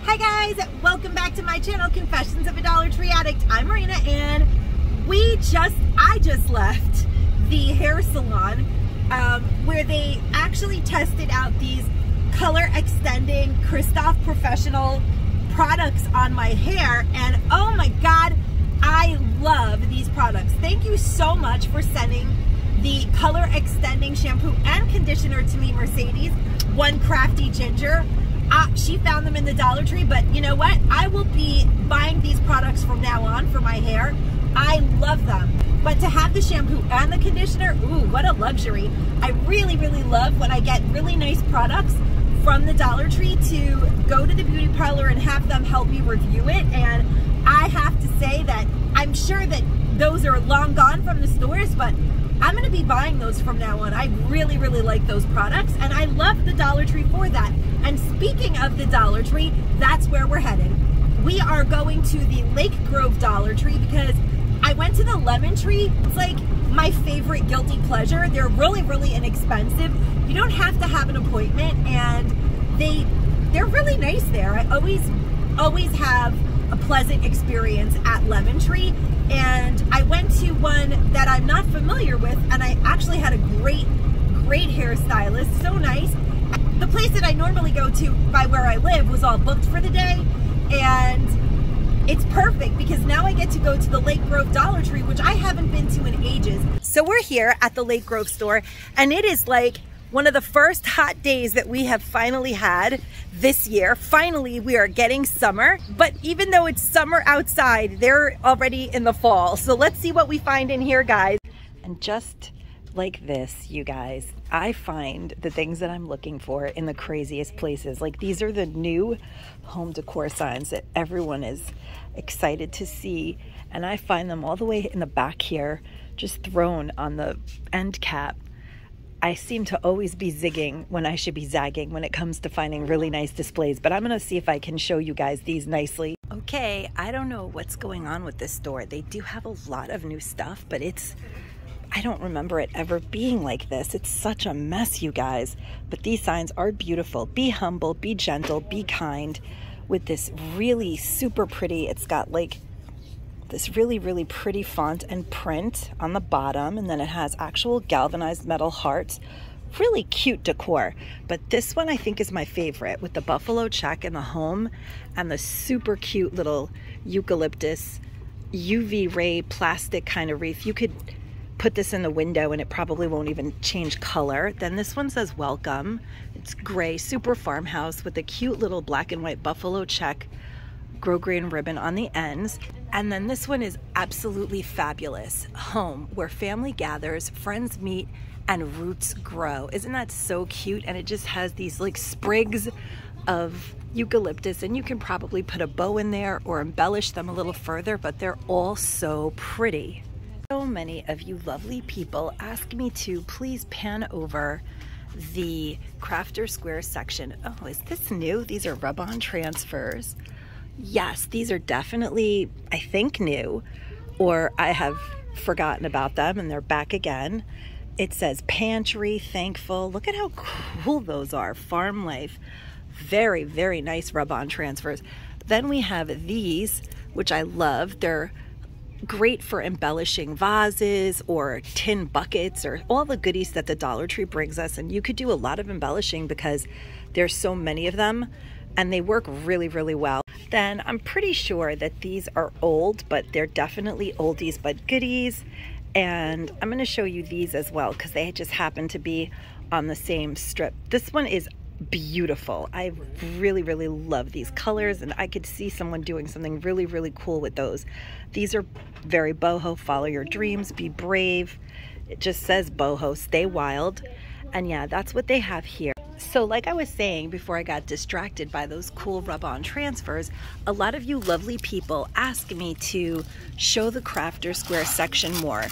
Hi guys, welcome back to my channel, Confessions of a Dollar Tree Addict. I'm Marina and we just, I just left the hair salon um, where they actually tested out these color extending Christoph Professional products on my hair and oh my god, I love these products. Thank you so much for sending the color extending shampoo and conditioner to me, Mercedes. One crafty ginger. Uh, she found them in the Dollar Tree, but you know what? I will be buying these products from now on for my hair. I love them. But to have the shampoo and the conditioner, ooh, what a luxury. I really, really love when I get really nice products from the Dollar Tree to go to the beauty parlor and have them help me review it. And I have to say that I'm sure that those are long gone from the stores, but I'm going to be buying those from now on. I really, really like those products, and I love the Dollar Tree for that. And speaking of the Dollar Tree, that's where we're headed. We are going to the Lake Grove Dollar Tree because I went to the Lemon Tree. It's like my favorite guilty pleasure. They're really, really inexpensive. You don't have to have an appointment, and they they're really nice there. I always always have a pleasant experience at Lemon Tree. And I went to one that I'm not familiar with, and I actually had a great, great hairstylist. So nice. The place that I normally go to by where I live was all booked for the day, and it's perfect because now I get to go to the Lake Grove Dollar Tree, which I haven't been to in ages. So we're here at the Lake Grove store, and it is like one of the first hot days that we have finally had this year. Finally, we are getting summer, but even though it's summer outside, they're already in the fall. So let's see what we find in here, guys. And just like this, you guys, I find the things that I'm looking for in the craziest places. Like these are the new home decor signs that everyone is excited to see. And I find them all the way in the back here, just thrown on the end cap I seem to always be zigging when I should be zagging when it comes to finding really nice displays, but I'm to see if I can show you guys these nicely. Okay, I don't know what's going on with this store. They do have a lot of new stuff, but it's I don't remember it ever being like this. It's such a mess, you guys. But these signs are beautiful. Be humble, be gentle, be kind with this really super pretty. It's got like this really, really pretty font and print on the bottom, and then it has actual galvanized metal hearts. Really cute decor, but this one I think is my favorite with the buffalo check in the home and the super cute little eucalyptus UV ray plastic kind of wreath. You could put this in the window and it probably won't even change color. Then this one says welcome. It's gray, super farmhouse with a cute little black and white buffalo check grosgrain ribbon on the ends. And then this one is absolutely fabulous. Home, where family gathers, friends meet, and roots grow. Isn't that so cute? And it just has these like sprigs of eucalyptus and you can probably put a bow in there or embellish them a little further, but they're all so pretty. So many of you lovely people ask me to please pan over the Crafter Square section. Oh, is this new? These are rub-on transfers yes, these are definitely, I think, new, or I have forgotten about them and they're back again. It says pantry, thankful. Look at how cool those are. Farm life. Very, very nice rub on transfers. Then we have these, which I love. They're great for embellishing vases or tin buckets or all the goodies that the Dollar Tree brings us. And you could do a lot of embellishing because there's so many of them and they work really, really well. Then I'm pretty sure that these are old, but they're definitely oldies but goodies. And I'm gonna show you these as well because they just happen to be on the same strip. This one is beautiful. I really, really love these colors and I could see someone doing something really, really cool with those. These are very boho, follow your dreams, be brave. It just says boho, stay wild. And yeah, that's what they have here. So like I was saying before I got distracted by those cool rub-on transfers, a lot of you lovely people ask me to show the Crafter Square section more.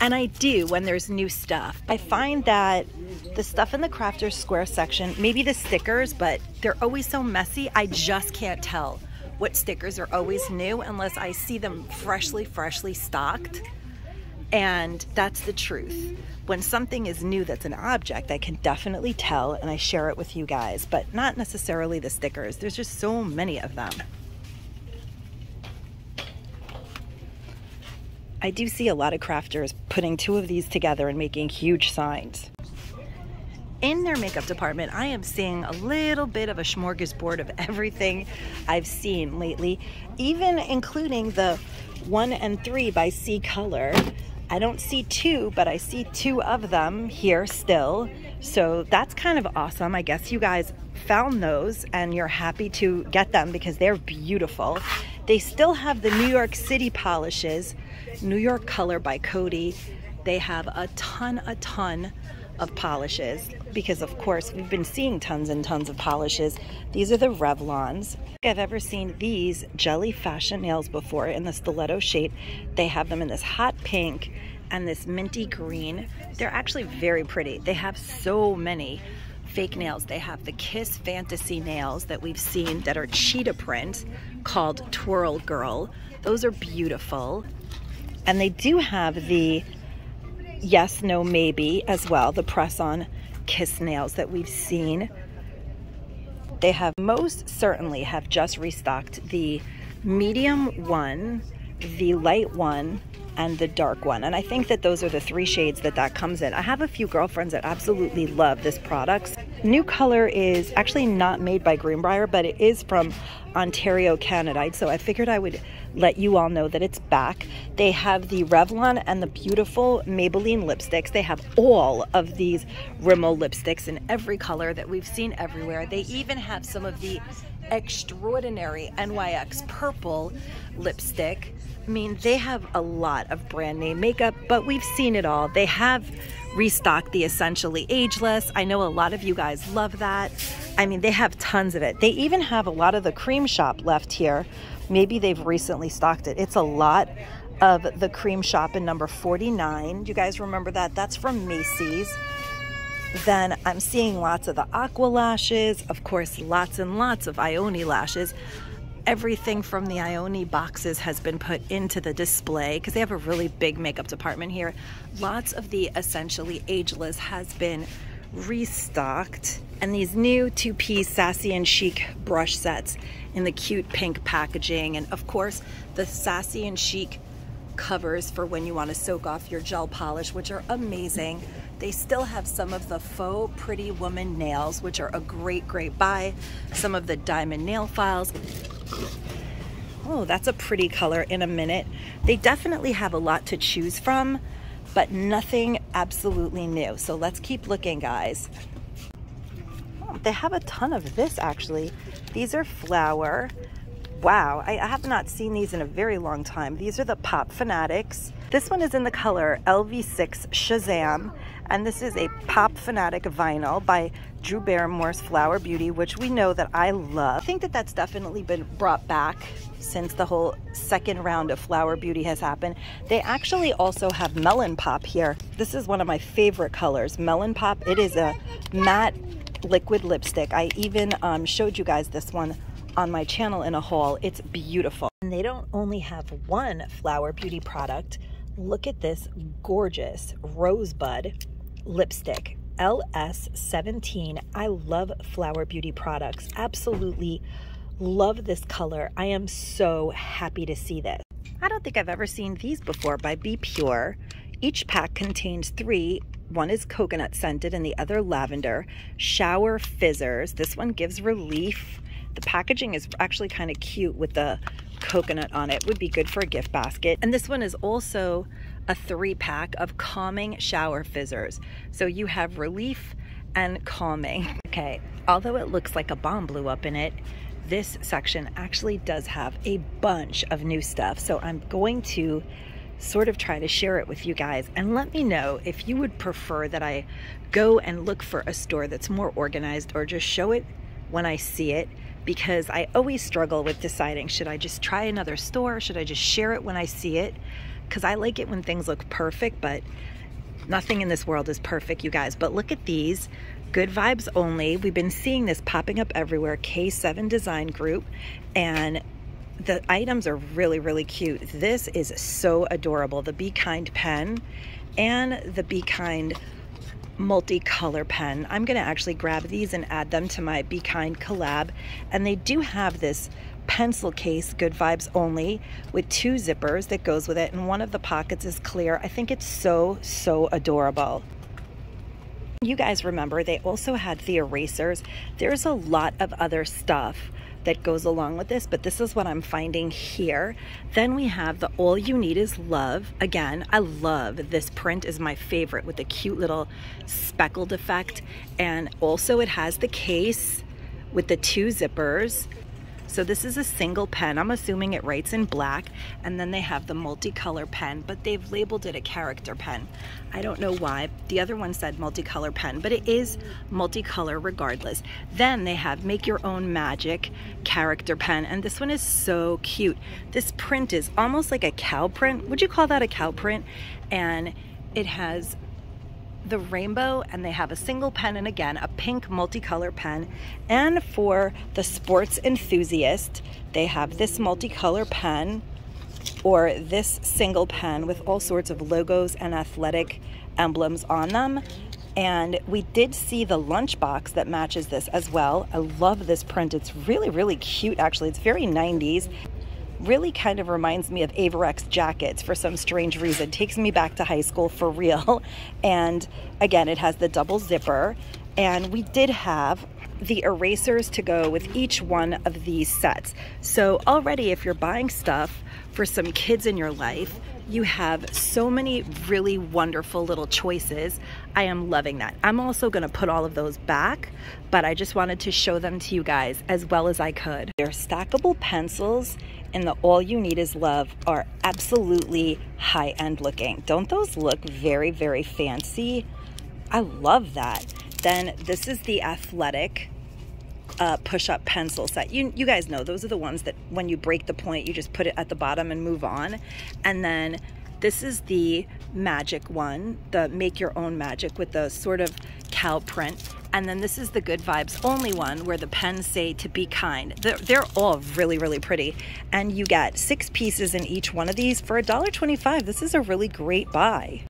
And I do when there's new stuff. I find that the stuff in the Crafter Square section, maybe the stickers, but they're always so messy, I just can't tell what stickers are always new unless I see them freshly, freshly stocked. And that's the truth. When something is new that's an object, I can definitely tell and I share it with you guys, but not necessarily the stickers. There's just so many of them. I do see a lot of crafters putting two of these together and making huge signs. In their makeup department, I am seeing a little bit of a smorgasbord of everything I've seen lately, even including the one and three by C Color. I don't see two, but I see two of them here still. So that's kind of awesome. I guess you guys found those and you're happy to get them because they're beautiful. They still have the New York City polishes, New York Color by Coty. They have a ton, a ton of polishes because of course we've been seeing tons and tons of polishes. These are the Revlons. I've ever seen these jelly fashion nails before in the stiletto shape. They have them in this hot pink and this minty green. They're actually very pretty. They have so many fake nails. They have the Kiss Fantasy nails that we've seen that are cheetah print called Twirl Girl. Those are beautiful. And they do have the yes, no, maybe as well, the press on kiss nails that we've seen. They have most certainly have just restocked the medium one, the light one, and the dark one. And I think that those are the three shades that that comes in. I have a few girlfriends that absolutely love this product. New color is actually not made by Greenbrier, but it is from Ontario, Canada. So I figured I would let you all know that it's back. They have the Revlon and the beautiful Maybelline lipsticks. They have all of these Rimmel lipsticks in every color that we've seen everywhere. They even have some of the extraordinary NYX purple lipstick. I mean, they have a lot of brand name makeup, but we've seen it all. They have restocked the Essentially Ageless. I know a lot of you guys love that. I mean, they have tons of it. They even have a lot of the cream shop left here. Maybe they've recently stocked it. It's a lot of the cream shop in number 49. Do You guys remember that? That's from Macy's. Then I'm seeing lots of the aqua lashes, of course, lots and lots of Ioni lashes. Everything from the Ioni boxes has been put into the display because they have a really big makeup department here. Lots of the Essentially Ageless has been restocked. And these new two-piece Sassy and Chic brush sets in the cute pink packaging. And of course, the Sassy and Chic covers for when you want to soak off your gel polish, which are amazing. They still have some of the faux Pretty Woman nails, which are a great, great buy. Some of the diamond nail files. Oh, that's a pretty color in a minute. They definitely have a lot to choose from, but nothing absolutely new. So let's keep looking, guys. They have a ton of this actually. These are flower. Wow, I have not seen these in a very long time. These are the Pop Fanatics. This one is in the color LV6 Shazam, and this is a Pop Fanatic vinyl by Drew Barrymore's Flower Beauty, which we know that I love. I think that that's definitely been brought back since the whole second round of Flower Beauty has happened. They actually also have Melon Pop here. This is one of my favorite colors, Melon Pop. It is a matte liquid lipstick. I even um, showed you guys this one on my channel in a haul. It's beautiful. And they don't only have one Flower Beauty product. Look at this gorgeous Rosebud lipstick. LS17. I love Flower Beauty products. Absolutely love this color. I am so happy to see this. I don't think I've ever seen these before by Be Pure. Each pack contains three. One is coconut scented and the other lavender. Shower fizzers. This one gives relief. The packaging is actually kind of cute with the coconut on it. Would be good for a gift basket. And this one is also a three pack of calming shower fizzers. So you have relief and calming. Okay, although it looks like a bomb blew up in it, this section actually does have a bunch of new stuff. So I'm going to sort of try to share it with you guys and let me know if you would prefer that I go and look for a store that's more organized or just show it when I see it because I always struggle with deciding should I just try another store? Should I just share it when I see it? Because I like it when things look perfect, but nothing in this world is perfect, you guys. But look at these. Good vibes only. We've been seeing this popping up everywhere. K7 Design Group. And the items are really, really cute. This is so adorable. The Be Kind pen and the Be Kind multicolor pen. I'm going to actually grab these and add them to my Be Kind collab. And they do have this pencil case, good vibes only, with two zippers that goes with it. And one of the pockets is clear. I think it's so, so adorable. You guys remember they also had the erasers. There's a lot of other stuff that goes along with this, but this is what I'm finding here. Then we have the All You Need Is Love. Again, I love this print is my favorite with the cute little speckled effect. And also it has the case with the two zippers. So this is a single pen. I'm assuming it writes in black. And then they have the multicolor pen, but they've labeled it a character pen. I don't know why. The other one said multicolor pen, but it is multicolor regardless. Then they have make your own magic character pen. And this one is so cute. This print is almost like a cow print. Would you call that a cow print? And it has the rainbow and they have a single pen and again a pink multicolor pen and for the sports enthusiast they have this multicolor pen or this single pen with all sorts of logos and athletic emblems on them and we did see the lunchbox that matches this as well. I love this print. It's really, really cute actually. It's very 90s really kind of reminds me of Avirex jackets for some strange reason. Takes me back to high school for real. And again, it has the double zipper. And we did have the erasers to go with each one of these sets. So already if you're buying stuff for some kids in your life, you have so many really wonderful little choices. I am loving that. I'm also gonna put all of those back, but I just wanted to show them to you guys as well as I could. They're stackable pencils and the All You Need Is Love are absolutely high-end looking. Don't those look very, very fancy? I love that. Then this is the Athletic uh, push-up pencil set. You, you guys know those are the ones that when you break the point, you just put it at the bottom and move on. And then this is the magic one, the make your own magic with the sort of cow print. And then this is the good vibes only one where the pens say to be kind. They're, they're all really, really pretty. And you get six pieces in each one of these for $1.25. This is a really great buy.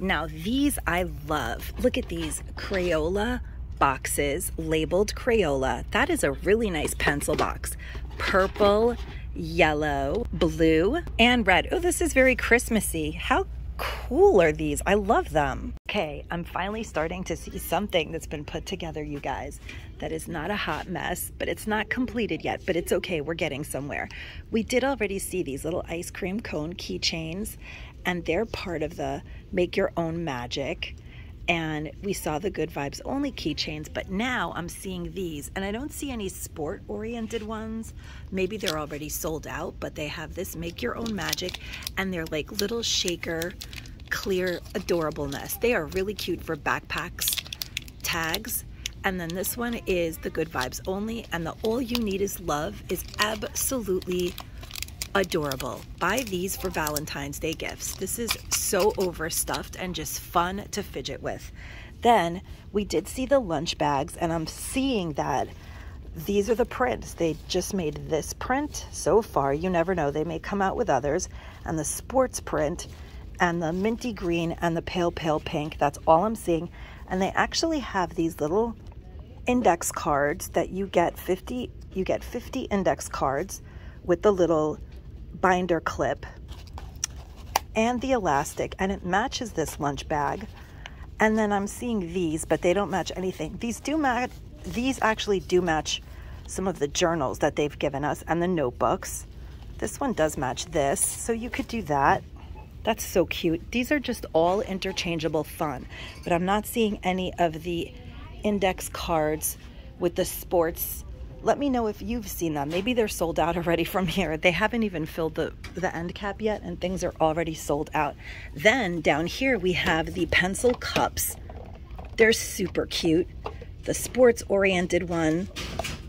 Now these I love. Look at these Crayola boxes labeled Crayola. That is a really nice pencil box. Purple, yellow, blue, and red. Oh, this is very Christmassy. How cool are these? I love them. Okay, I'm finally starting to see something that's been put together, you guys, that is not a hot mess, but it's not completed yet, but it's okay. We're getting somewhere. We did already see these little ice cream cone keychains, and they're part of the make your own magic and we saw the good vibes only keychains but now i'm seeing these. And i don't see any sport oriented ones. Maybe they're already sold out but they have this make your own magic and they're like little shaker clear adorableness. They are really cute for backpacks tags. And then this one is the good vibes only and the all you need is love is absolutely adorable. Buy these for Valentine's Day gifts. This is so overstuffed and just fun to fidget with. Then we did see the lunch bags, and I'm seeing that these are the prints. They just made this print so far. You never know. They may come out with others. And the sports print and the minty green and the pale, pale pink. That's all I'm seeing. And they actually have these little index cards that you get 50 you get 50 index cards with the little binder clip and the elastic and it matches this lunch bag. And then I'm seeing these but they don't match anything. These do match these actually do match some of the journals that they've given us and the notebooks. This one does match this so you could do that. That's so cute. These are just all interchangeable fun but I'm not seeing any of the index cards with the sports let me know if you've seen them. Maybe they're sold out already from here. They haven't even filled the, the end cap yet and things are already sold out. Then down here we have the pencil cups. They're super cute. The sports oriented one,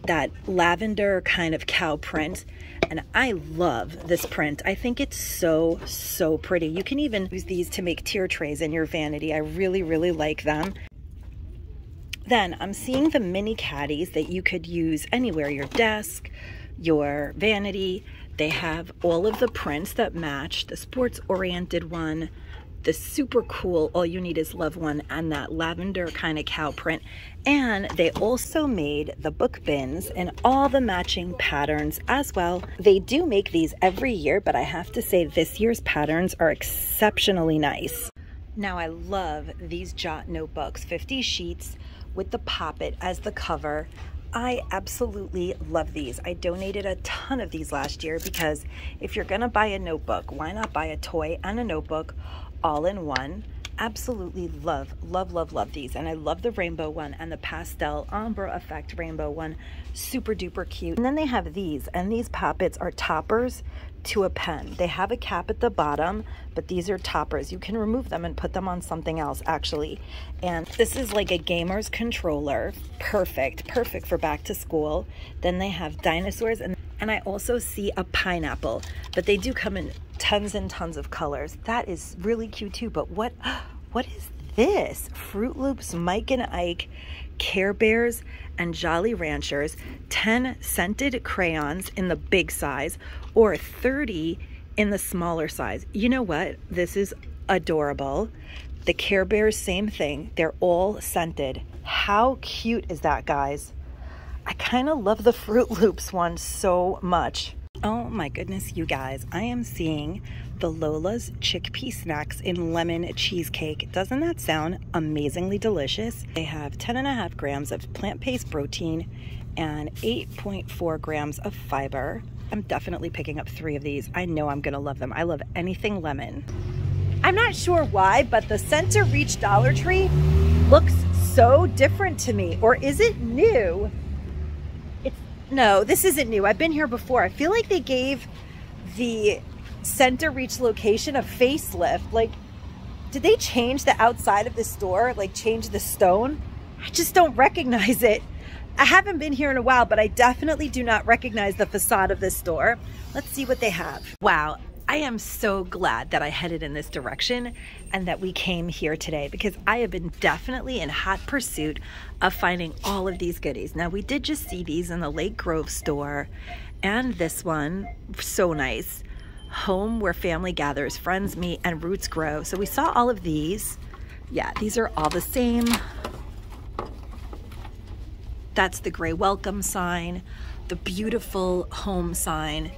that lavender kind of cow print. And I love this print. I think it's so, so pretty. You can even use these to make tier trays in your vanity. I really, really like them. Then I'm seeing the mini caddies that you could use anywhere, your desk, your vanity. They have all of the prints that match the sports oriented one, the super cool all you need is love one and that lavender kind of cow print. And they also made the book bins in all the matching patterns as well. They do make these every year but i have to say this year's patterns are exceptionally nice. Now i love these jot notebooks 50 sheets with the poppet as the cover I absolutely love these. I donated a ton of these last year because if you're to buy a notebook, why not buy a toy and a notebook all in one? Absolutely love, love, love, love these. And I love the rainbow one and the pastel ombre effect rainbow one. Super duper cute. And then they have these, and these poppets are toppers to a pen. They have a cap at the bottom, but these are toppers. You can remove them and put them on something else actually. And this is like a gamer's controller. Perfect, perfect for back to school. Then they have dinosaurs and and I also see a pineapple, but they do come in tons and tons of colors. That is really cute too, but what what is this? Froot Loops, Mike and Ike, Care Bears, and Jolly Ranchers, 10 scented crayons in the big size or 30 in the smaller size. You know what? This is adorable. The Care Bears, same thing. They're all scented. How cute is that, guys? I kind of love the Froot Loops one so much. Oh my goodness, you guys, I am seeing the Lola's chickpea snacks in lemon cheesecake. Doesn't that sound amazingly delicious? They have 10 and a half grams of plant-based protein and 8.4 grams of fiber. I'm definitely picking up three of these. I know I'm gonna love them. I love anything lemon. I'm not sure why, but the Centereach Dollar Tree looks so different to me. Or is it new? It's no, this isn't new. I've been here before. I feel like they gave the Centereach location a facelift. Like, did they change the outside of the store? Like change the stone? I just don't recognize it. I haven't been here in a while, but I definitely do not recognize the facade of this store. Let's see what they have. Wow, I am so glad that I headed in this direction and that we came here today because I have been definitely in hot pursuit of finding all of these goodies. Now, we did just see these in the Lake Grove store and this one, so nice. Home where family gathers, friends meet, and roots grow. So we saw all of these. Yeah, these are all the same. That's the gray welcome sign, the beautiful home sign,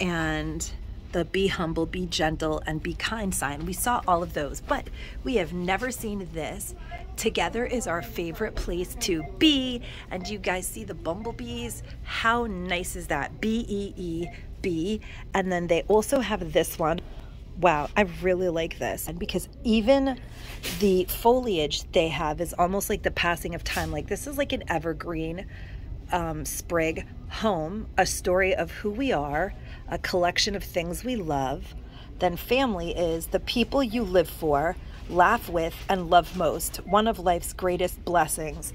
and the be humble, be gentle, and be kind sign. We saw all of those, but we have never seen this. Together is our favorite place to be. And you guys see the bumblebees? How nice is that? B E E B. And then they also have this one. Wow, I really like this. And because even the foliage they have is almost like the passing of time. Like this is like an evergreen um, sprig home, a story of who we are, a collection of things we love. Then family is the people you live for, laugh with, and love most, one of life's greatest blessings.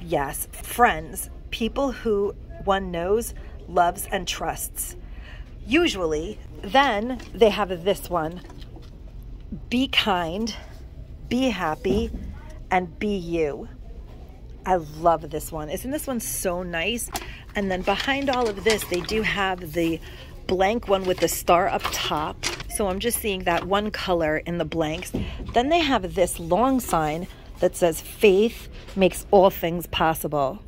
Yes, friends, people who one knows, loves, and trusts. Usually, then they have this one be kind, be happy, and be you. I love this one. Isn't this one so nice? And then behind all of this, they do have the blank one with the star up top. So I'm just seeing that one color in the blanks. Then they have this long sign that says faith makes all things possible.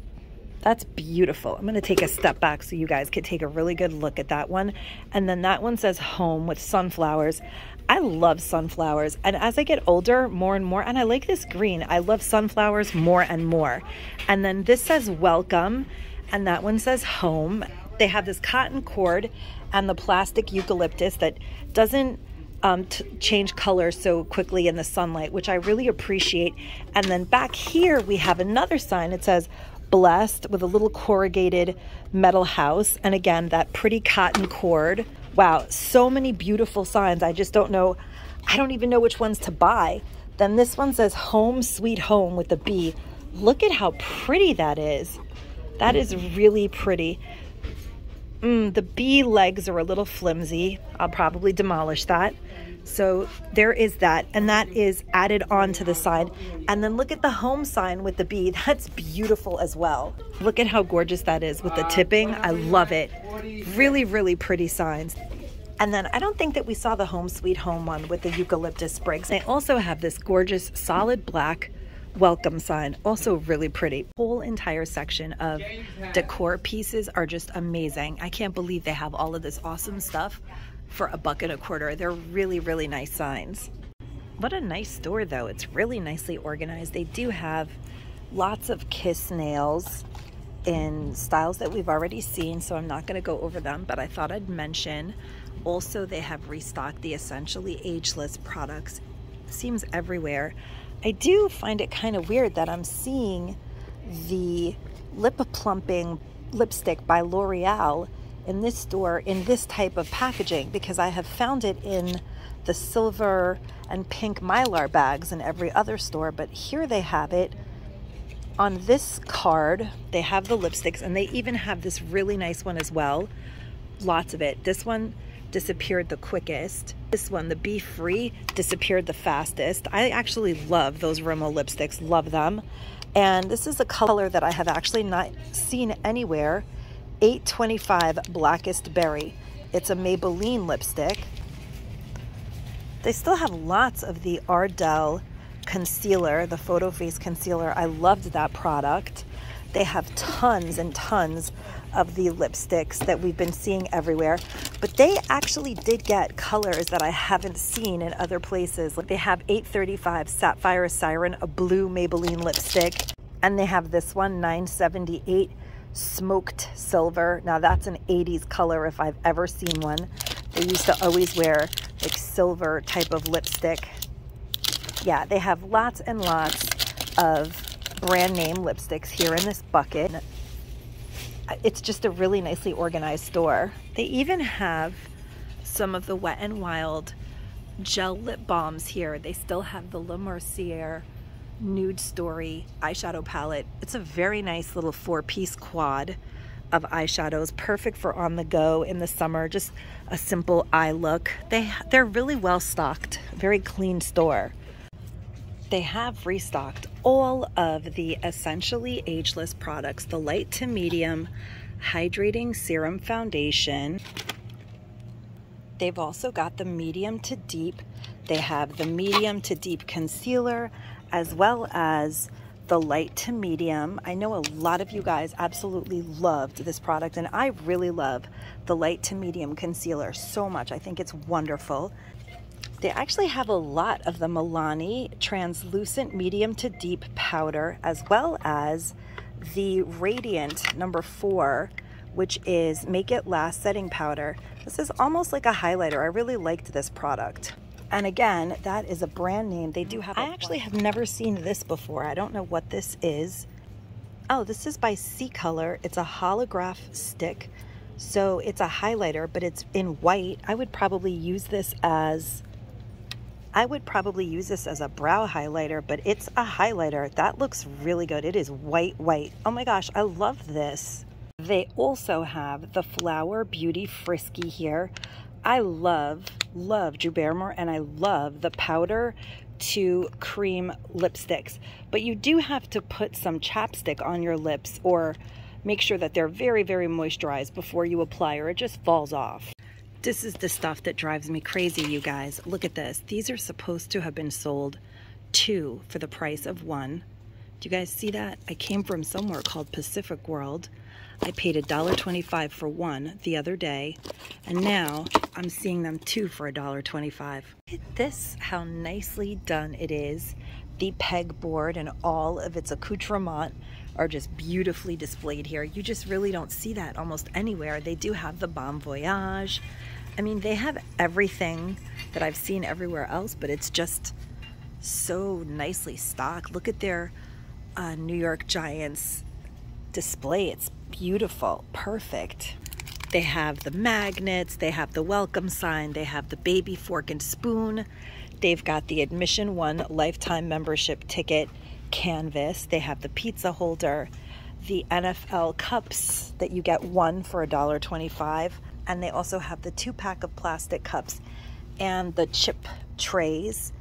That's beautiful. I'm going to take a step back so you guys could take a really good look at that one. And then that one says home with sunflowers. I love sunflowers. And as I get older, more and more, and I like this green, I love sunflowers more and more. And then this says welcome, and that one says home. They have this cotton cord and the plastic eucalyptus that doesn't um, change color so quickly in the sunlight, which I really appreciate. And then back here, we have another sign. It says blessed with a little corrugated metal house. And again, that pretty cotton cord. Wow, so many beautiful signs. I just don't know, I don't even know which ones to buy. Then this one says home sweet home with a B. Look at how pretty that is. That is really pretty. Mm, the bee legs are a little flimsy. I'll probably demolish that. So there is that, and that is added on to the side. And then look at the home sign with the bee. That's beautiful as well. Look at how gorgeous that is with the tipping. I love it. Really, really pretty signs. And then I don't think that we saw the home sweet home one with the eucalyptus sprigs. They also have this gorgeous solid black welcome sign, also really pretty. Whole entire section of decor pieces are just amazing. I can't believe they have all of this awesome stuff for a buck and a quarter. They're really, really nice signs. What a nice store though. It's really nicely organized. They do have lots of kiss nails in styles that we've already seen, so I'm not going to go over them, but I thought I'd mention also they have restocked the essentially ageless products. Seems everywhere. I do find it kind of weird that I'm seeing the lip plumping lipstick by L'Oreal in this store in this type of packaging because I have found it in the silver and pink mylar bags in every other store, but here they have it on this card. They have the lipsticks and they even have this really nice one as well. Lots of it. This one disappeared the quickest. This one, the Be Free, disappeared the fastest. I actually love those Rimmel lipsticks, love them. And this is a color that I have actually not seen anywhere 825 Blackest Berry. It's a Maybelline lipstick. They still have lots of the Ardell concealer, the Photo Face concealer. I loved that product. They have tons and tons of the lipsticks that we've been seeing everywhere, but they actually did get colors that I haven't seen in other places. Like they have 835 Sapphire Siren, a blue Maybelline lipstick, and they have this one, 978 smoked silver. Now that's an 80s color if I've ever seen one. They used to always wear like silver type of lipstick. Yeah, they have lots and lots of brand name lipsticks here in this bucket. It's just a really nicely organized store. They even have some of the Wet n Wild gel lip balms here. They still have the Le Mercier Nude Story eyeshadow palette. It's a very nice little four-piece quad of eyeshadows, perfect for on the go in the summer, just a simple eye look. They, they're really well stocked, very clean store. They have restocked all of the essentially ageless products, the light to medium hydrating serum foundation. They've also got the medium to deep. They have the medium to deep concealer as well as the light to medium. I know a lot of you guys absolutely loved this product and I really love the light to medium concealer so much. I think it's wonderful. They actually have a lot of the Milani translucent medium to deep powder as well as the Radiant number four which is Make It Last Setting Powder. This is almost like a highlighter. I really liked this product. And again, that is a brand name. They do have. I actually have never seen this before. I don't know what this is. Oh, this is by C Color. It's a holograph stick. So it's a highlighter, but it's in white. I would probably use this as I would probably use this as a brow highlighter, but it's a highlighter. That looks really good. It is white, white. Oh my gosh, I love this. They also have the Flower Beauty Frisky here. I love, love Drew Barrymore and I love the powder to cream lipsticks. But you do have to put some chapstick on your lips or make sure that they're very, very moisturized before you apply or it just falls off. This is the stuff that drives me crazy, you guys. Look at this. These are supposed to have been sold two for the price of one. Do you guys see that? I came from somewhere called Pacific World. I paid $1.25 for one the other day, and now I'm seeing them two for $1.25. Look at this, how nicely done it is. The pegboard and all of its accoutrement are just beautifully displayed here. You just really don't see that almost anywhere. They do have the Bon Voyage. I mean, they have everything that I've seen everywhere else, but it's just so nicely stocked. Look at their uh, New York Giants display. It's beautiful, perfect. They have the magnets, they have the welcome sign, they have the baby fork and spoon. They've got the admission one lifetime membership ticket canvas. They have the pizza holder, the NFL cups that you get one for $1.25. And they also have the two pack of plastic cups. and the chip trays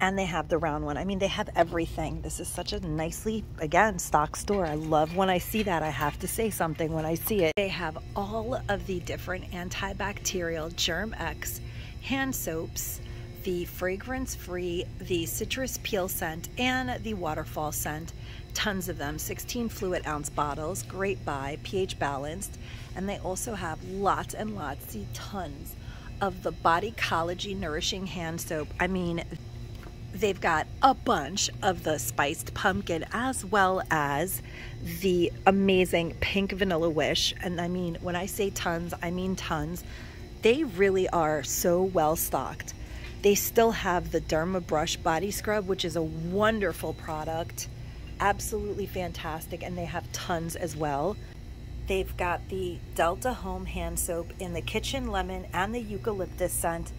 and they have the round one. I mean, they have everything. This is such a nicely, again, stock store. I love when I see that. I have to say something when I see it. They have all of the different antibacterial Germ X hand soaps, the fragrance free, the citrus peel scent, and the waterfall scent. Tons of them, 16 fluid ounce bottles, great buy, pH balanced. And they also have lots and lots, see tons of the Body Bodycology Nourishing Hand Soap. I mean, they've got a bunch of the spiced pumpkin as well as the amazing pink vanilla wish. And I mean, when I say tons, I mean tons. They really are so well stocked. They still have the Derma Brush Body Scrub, which is a wonderful product. Absolutely fantastic. And they have tons as well. They've got the Delta Home hand soap in the kitchen lemon and the eucalyptus scent,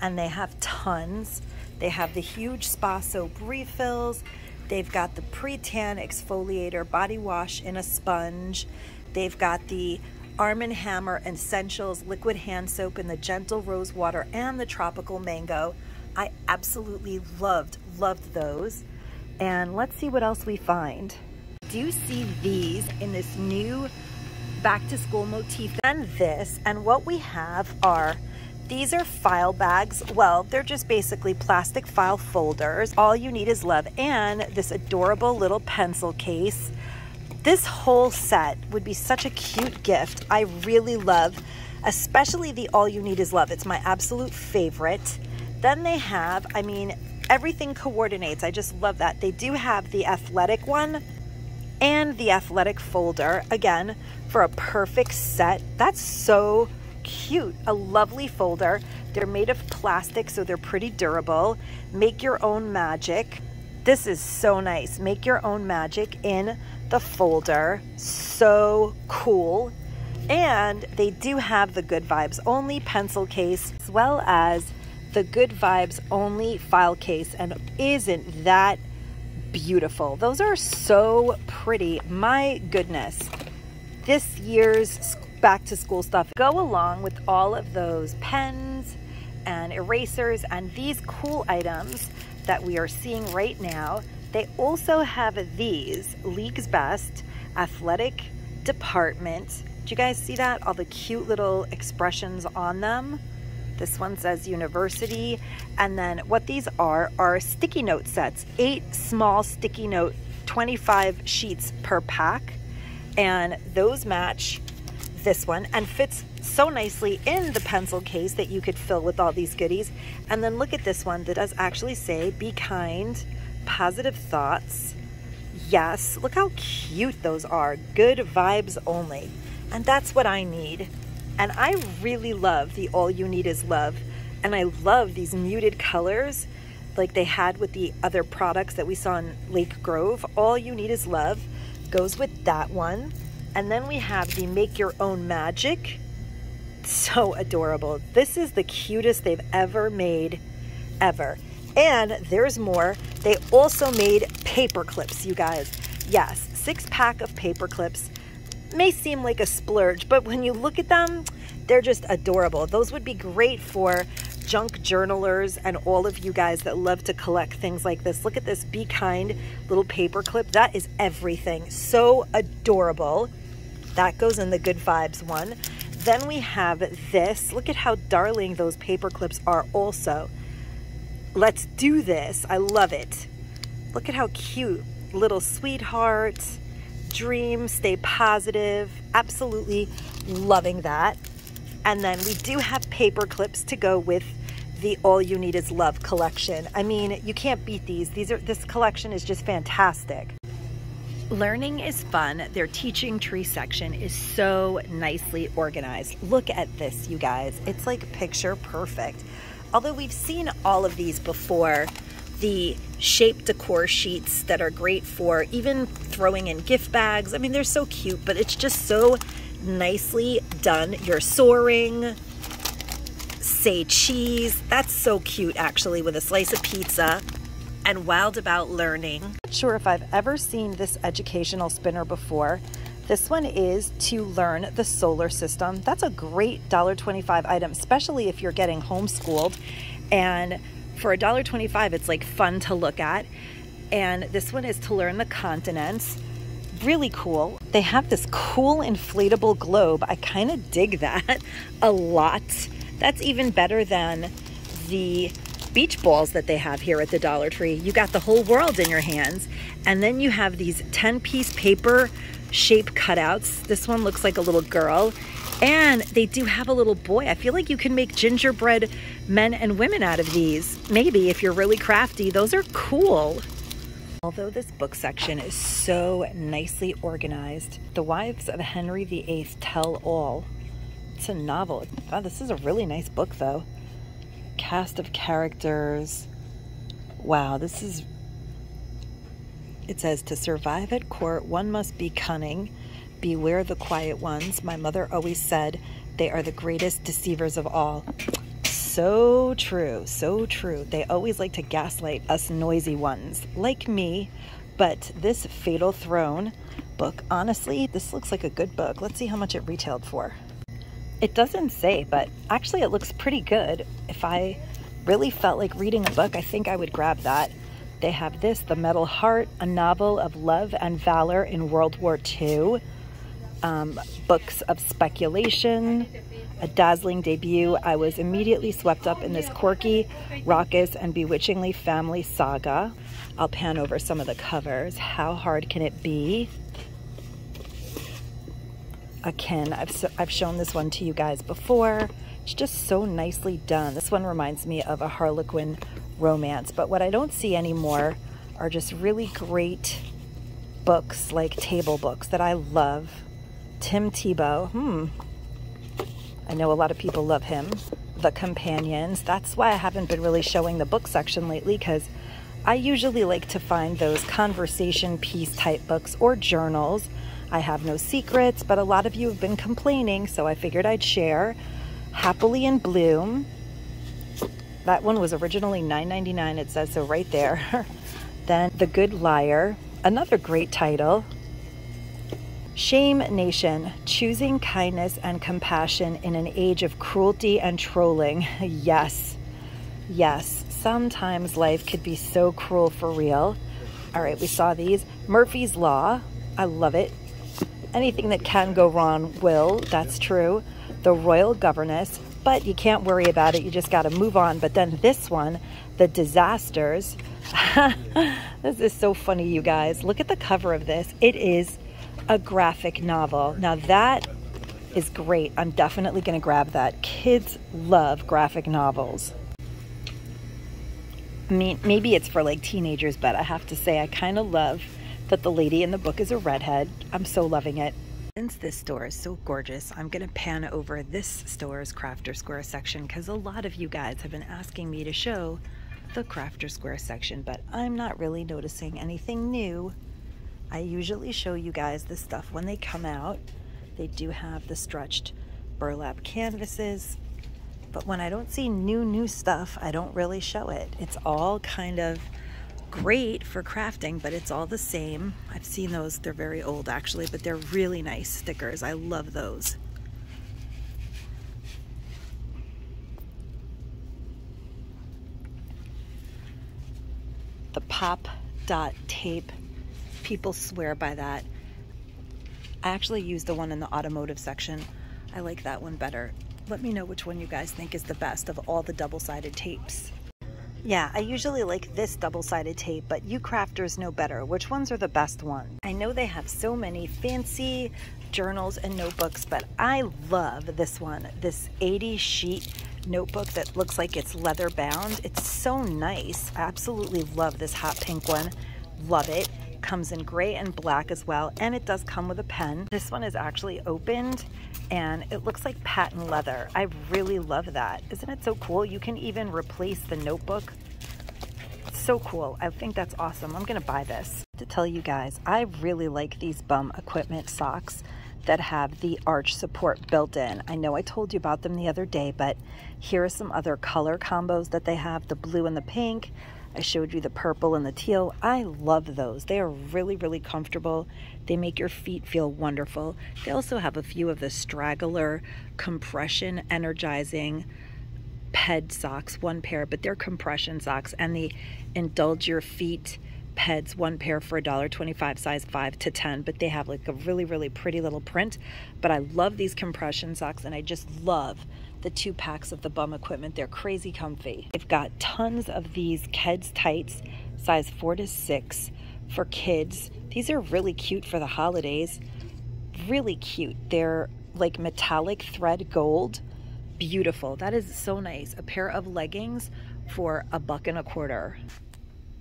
and they have tons. They have the huge spa soap refills. They've got the pre-tan exfoliator body wash in a sponge. They've got the Arm & Hammer Essentials liquid hand soap in the gentle rose water and the tropical mango. I absolutely loved, loved those. And let's see what else we find. Do you see these in this new back to school motif and this? And what we have are these are file bags. Well, they're just basically plastic file folders. All you need is love and this adorable little pencil case. This whole set would be such a cute gift. I really love, especially the All You Need Is Love. It's my absolute favorite. Then they have, I mean, everything coordinates. I just love that. They do have the athletic one and the athletic folder, again, for a perfect set. That's so cute. A lovely folder. They're made of plastic, so they're pretty durable. Make your own magic. This is so nice. Make your own magic in the folder. So cool. And they do have the Good Vibes Only pencil case, as well as the Good Vibes Only file case. And isn't that beautiful? Those are so pretty. My goodness. This year's back to school stuff go along with all of those pens and erasers and these cool items that we are seeing right now. They also have these League's Best Athletic Department. Do you guys see that? All the cute little expressions on them. This one says university. And then what these are are sticky note sets. Eight small sticky note, 25 sheets per pack. And those match this one and fits so nicely in the pencil case that you could fill with all these goodies. And then look at this one that does actually say, be kind, positive thoughts. Yes, look how cute those are. Good vibes only. And that's what I need. And I really love the All You Need Is Love. And I love these muted colors like they had with the other products that we saw in Lake Grove. All You Need Is Love goes with that one. And then we have the Make Your Own Magic. So adorable. This is the cutest they've ever made, ever. And there's more. They also made paper clips, you guys. Yes, six pack of paper clips. May seem like a splurge, but when you look at them, they're just adorable. Those would be great for junk journalers and all of you guys that love to collect things like this. Look at this Be Kind little paper clip. That is everything. So adorable. That goes in the Good Vibes one. Then we have this. Look at how darling those paper clips are also. Let's do this. I love it. Look at how cute. Little sweetheart, dream, stay positive. Absolutely loving that. And then we do have paper clips to go with the All You Need Is Love collection. I mean, you can't beat these. These are this collection is just fantastic. Learning is fun. Their teaching tree section is so nicely organized. Look at this, you guys. It's like picture perfect. Although we've seen all of these before, the shape decor sheets that are great for even throwing in gift bags. I mean, they're so cute, but it's just so nicely done. You're soaring, say cheese. That's so cute, actually, with a slice of pizza and wild about learning. Not sure if I've ever seen this educational spinner before, This one is to learn the solar system. That's a great $1.25 item, especially if you're getting homeschooled. And for $1.25, it's like fun to look at. And this one is to learn the continents. Really cool. They have this cool inflatable globe. I kind of dig that a lot. That's even better than the beach balls that they have here at the Dollar Tree. You got the whole world in your hands. And then you have these 10 piece paper shape cutouts. This one looks like a little girl. And they do have a little boy. I feel like you can make gingerbread men and women out of these. Maybe if you're really crafty, those are cool. Although this book section is so nicely organized, The Wives of Henry VIII Tell All. It's a novel. Wow, this is a really nice book, though. Cast of characters. Wow, this is. It says to survive at court, one must be cunning. Beware the quiet ones. My mother always said they are the greatest deceivers of all. So true, so true. They always like to gaslight us noisy ones, like me. But this Fatal Throne book, honestly, this looks like a good book. Let's see how much it retailed for. It doesn't say, but actually it looks pretty good. If I really felt like reading a book, I think I would grab that. They have this, The Metal Heart, a novel of love and valor in World War II. Um, books of speculation, a dazzling debut. I was immediately swept up in this quirky, raucous, and bewitchingly family saga. I'll pan over some of the covers. How hard can it be? Akin. I've, so, I've shown this one to you guys before. It's just so nicely done. This one reminds me of a Harlequin romance, but what I don't see anymore are just really great books like table books that I love. Tim Tebow, hmm. I know a lot of people love him. The Companions. That's why I haven't been really showing the book section lately because I usually like to find those conversation piece type books or journals. I have no secrets, but a lot of you have been complaining, so I figured I'd share. Happily in Bloom. That one was originally $9.99, it says so right there. then The Good Liar, another great title. Shame Nation, choosing kindness and compassion in an age of cruelty and trolling. yes, yes, sometimes life could be so cruel for real. All right, we saw these. Murphy's Law, I love it. Anything that can go wrong will, that's true. The Royal Governess, but you can't worry about it, you just got to move on. But then this one, The Disasters. this is so funny, you guys. Look at the cover of this. It is a graphic novel. Now that is great. I'm definitely going to grab that. Kids love graphic novels. I mean, maybe it's for like teenagers, but I have to say, I kind of love that the lady in the book is a redhead. I'm so loving it. Since this store is so gorgeous, I'm going to pan over this store's Crafter Square section because a lot of you guys have been asking me to show the Crafter Square section, but I'm not really noticing anything new. I usually show you guys this stuff when they come out. They do have the stretched burlap canvases, but when I don't see new, new stuff, I don't really show it. It's all kind of great for crafting, but it's all the same. I've seen those, they're very old actually, but they're really nice stickers. I love those. The pop dot tape, people swear by that. I actually use the one in the automotive section. I like that one better. Let me know which one you guys think is the best of all the double-sided tapes. Yeah, I usually like this double-sided tape, but you crafters know better. Which ones are the best ones? I know they have so many fancy journals and notebooks, but I love this one, this 80 sheet notebook that looks like it's leather bound. It's so nice. I absolutely love this hot pink one. Love it. Comes in gray and black as well, and it does come with a pen. This one is actually opened and it looks like patent leather. I really love that. Isn't it so cool? You can even replace the notebook. So cool. I think that's awesome. I'm gonna buy this. To tell you guys, I really like these bum equipment socks that have the arch support built in. I know I told you about them the other day, but here are some other color combos that they have, the blue and the pink, I showed you the purple and the teal. I love those. They are really, really comfortable. They make your feet feel wonderful. They also have a few of the straggler, compression, energizing ped socks, one pair, but they're compression socks, and the indulge your feet peds one pair for $1.25 size 5 to 10 but they have like a really really pretty little print but i love these compression socks and i just love the two packs of the bum equipment. They're crazy comfy. They've got tons of these keds tights size 4 to 6 for kids. These are really cute for the holidays. Really cute. They're like metallic thread gold. Beautiful. That is so nice. A pair of leggings for a buck and a quarter.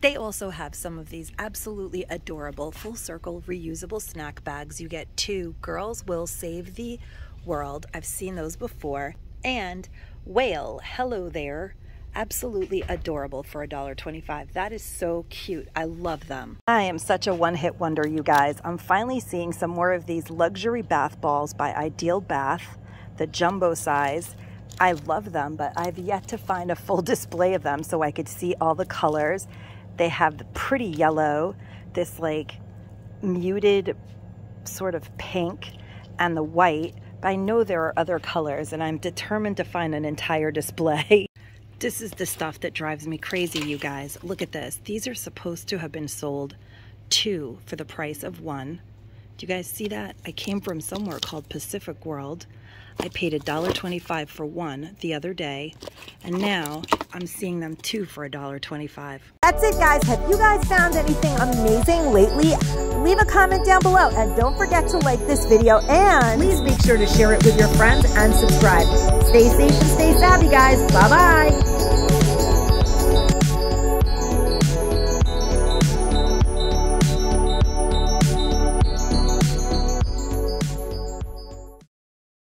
They also have some of these absolutely adorable full circle reusable snack bags. You get two. Girls will save the world. I've seen those before. And whale, hello there. Absolutely adorable for $1.25. That is so cute. I love them. I am such a one hit wonder, you guys. I'm finally seeing some more of these luxury bath balls by Ideal Bath, the jumbo size. I love them, but I've yet to find a full display of them so I could see all the colors. They have the pretty yellow, this like muted sort of pink, and the white. I know there are other colors, and I'm determined to find an entire display. This is the stuff that drives me crazy, you guys. Look at this. These are supposed to have been sold two for the price of one. Do you guys see that? I came from somewhere called Pacific World. I paid $1.25 for one the other day, and now I'm seeing them two for $1.25. That's it, guys. Have you guys found anything amazing lately? Leave a comment down below and don't forget to like this video and please make sure to share it with your friends and subscribe. Stay safe and stay savvy, guys. Bye bye.